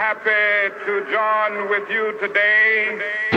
happy to join with you today.